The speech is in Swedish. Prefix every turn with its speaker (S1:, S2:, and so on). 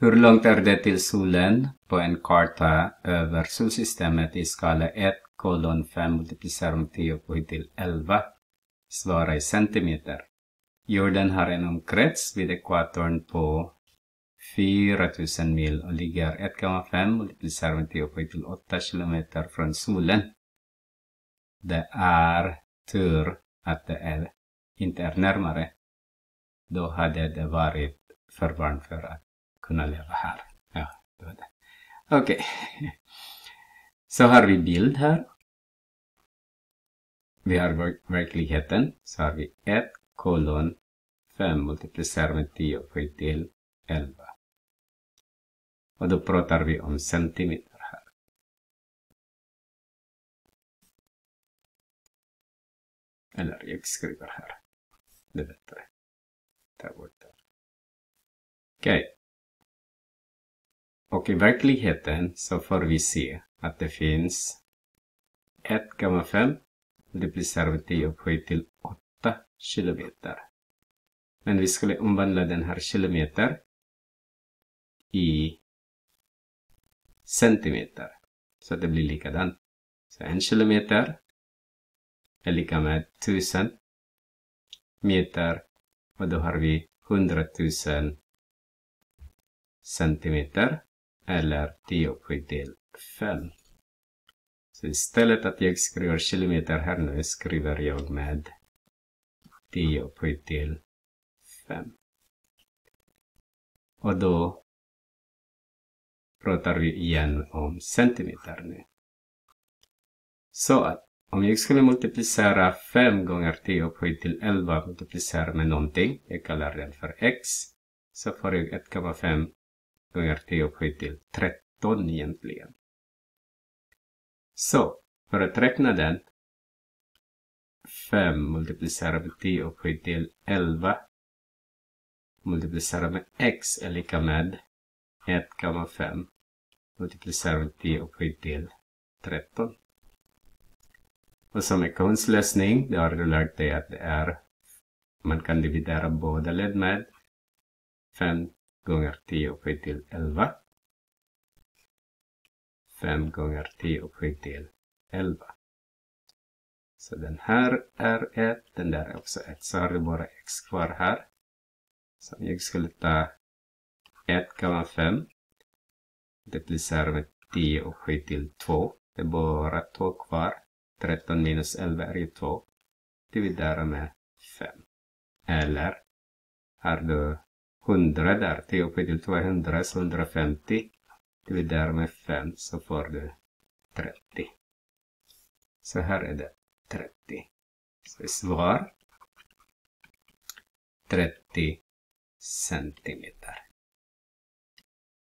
S1: Hur långt är det till solen på en karta över solsystemet i skala 1 kolon 5 multiplicerat med 10 upphöjt till 11? Svara i centimeter. Jorden har en omkrets vid ekvatorn på 4000 mil och ligger 1,5 multiplicerat med 10 upphöjt till 8 kilometer från solen. Det är tur att det är, inte är närmare. Då hade det varit för varmt för att kunna leva här. Ja. Okej. Okay. Så har vi bild här. Vi har verkligheten. Så har vi 1 kolon 5 multiplicerat med 10 upphöjt till 11. Och då pratar vi om centimeter här. Eller jag skriver här. Det är bättre. Ta bort det. Okej. Okay. Och i verkligheten så får vi se att det finns 1,5 multiplicerat med 10 upphöjt till 8 kilometer. Men vi skulle omvandla den här kilometer i centimeter. Så att det blir likadant. Så en kilometer är lika med 1000 meter och då har vi 100 000 centimeter eller 10 upphöjt till 5. Så istället att jag skriver kilometer här nu skriver jag med 10 upphöjt till 5. Och då pratar vi igen om centimeter nu. Så att om jag skulle multiplicera 5 gånger 10 upphöjt till 11 multiplicera med någonting, jag kallar den för x, så får jag 1,5 gånger 10 upphöjt till 13 egentligen. Så, för att räkna den 5 multiplicerat med 10 upphöjt till 11 multiplicerat med x är lika med 1,5 multiplicerat med 10 upphöjt till 13. Och som ekvationslösning, det har du lärt dig att det är man kan dividera båda led med 5 gånger 10 upphöjt till 11. 5 gånger 10 upphöjt till 11. Så den här är 1, den där är också 1. Så har du bara x kvar här. Så jag skulle ta 1,5 multiplicera med 10 upphöjt till 2. Det är bara 2 kvar. 13 minus 11 är ju 2. Dividera med 5. Eller har du 100 där, 10 upphöjt till 200, så 150 dividerar med 5 så får du 30. Så här är det 30. Så svar 30 centimeter.